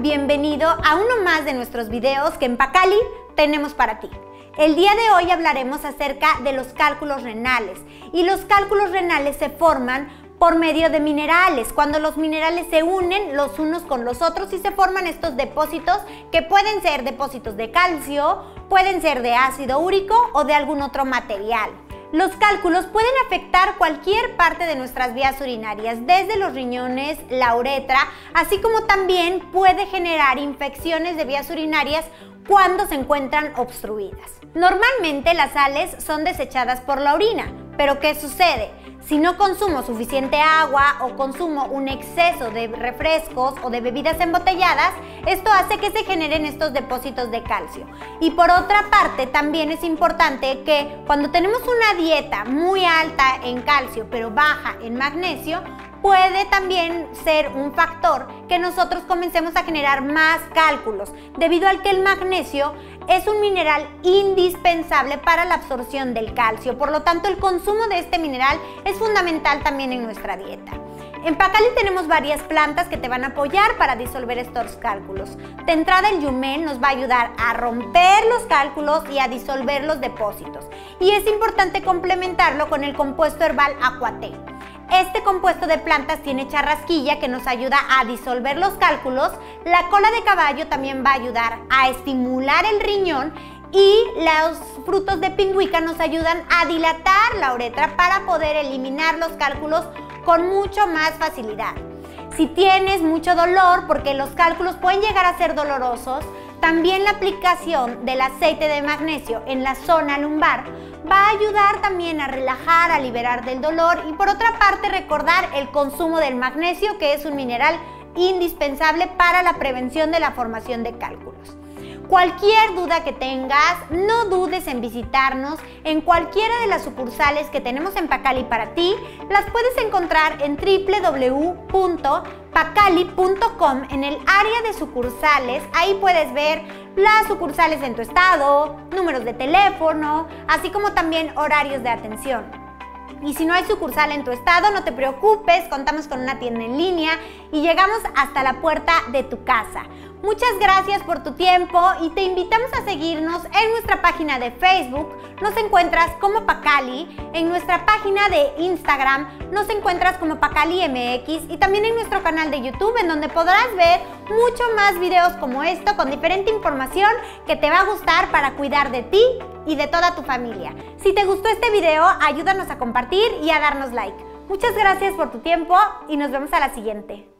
bienvenido a uno más de nuestros videos que en Pacali tenemos para ti. El día de hoy hablaremos acerca de los cálculos renales y los cálculos renales se forman por medio de minerales, cuando los minerales se unen los unos con los otros y se forman estos depósitos que pueden ser depósitos de calcio, pueden ser de ácido úrico o de algún otro material. Los cálculos pueden afectar cualquier parte de nuestras vías urinarias, desde los riñones, la uretra, así como también puede generar infecciones de vías urinarias cuando se encuentran obstruidas. Normalmente las sales son desechadas por la orina, pero ¿qué sucede? Si no consumo suficiente agua o consumo un exceso de refrescos o de bebidas embotelladas, esto hace que se generen estos depósitos de calcio. Y por otra parte, también es importante que cuando tenemos una dieta muy alta en calcio pero baja en magnesio, puede también ser un factor que nosotros comencemos a generar más cálculos, debido al que el magnesio es un mineral indispensable para la absorción del calcio. Por lo tanto, el consumo de este mineral es fundamental también en nuestra dieta. En Pacali tenemos varias plantas que te van a apoyar para disolver estos cálculos. De entrada el yumen nos va a ayudar a romper los cálculos y a disolver los depósitos. Y es importante complementarlo con el compuesto herbal Aquate. Este compuesto de plantas tiene charrasquilla que nos ayuda a disolver los cálculos. La cola de caballo también va a ayudar a estimular el riñón y los frutos de pingüica nos ayudan a dilatar la uretra para poder eliminar los cálculos con mucho más facilidad. Si tienes mucho dolor, porque los cálculos pueden llegar a ser dolorosos, también la aplicación del aceite de magnesio en la zona lumbar va a ayudar también a relajar, a liberar del dolor y por otra parte recordar el consumo del magnesio que es un mineral indispensable para la prevención de la formación de cálculos. Cualquier duda que tengas, no dudes en visitarnos en cualquiera de las sucursales que tenemos en Pacali para ti. Las puedes encontrar en www.pacali.com en el área de sucursales. Ahí puedes ver las sucursales en tu estado, números de teléfono, así como también horarios de atención. Y si no hay sucursal en tu estado, no te preocupes, contamos con una tienda en línea y llegamos hasta la puerta de tu casa. Muchas gracias por tu tiempo y te invitamos a seguirnos en nuestra página de Facebook, nos encuentras como Pacali, en nuestra página de Instagram nos encuentras como Pacali MX y también en nuestro canal de YouTube en donde podrás ver mucho más videos como esto con diferente información que te va a gustar para cuidar de ti y de toda tu familia. Si te gustó este video, ayúdanos a compartir y a darnos like. Muchas gracias por tu tiempo y nos vemos a la siguiente.